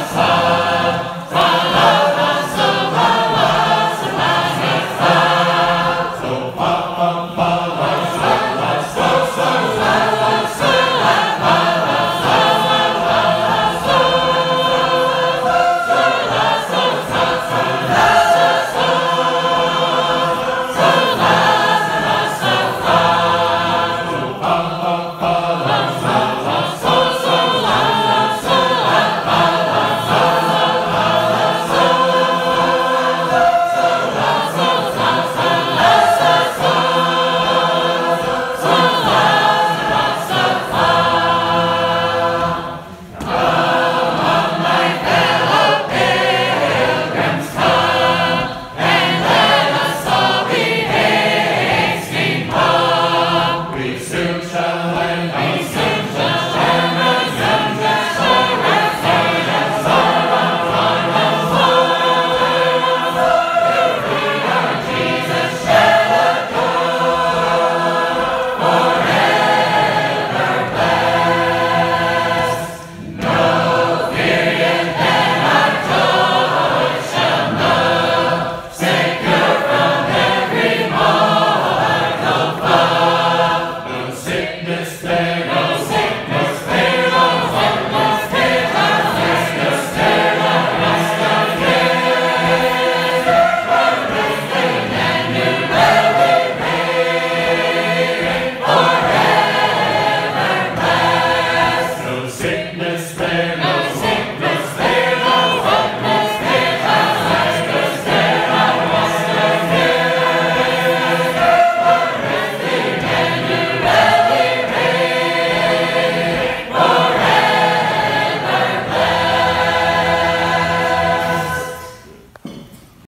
Messiah.